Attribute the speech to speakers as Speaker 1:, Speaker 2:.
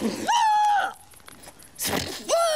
Speaker 1: あ あ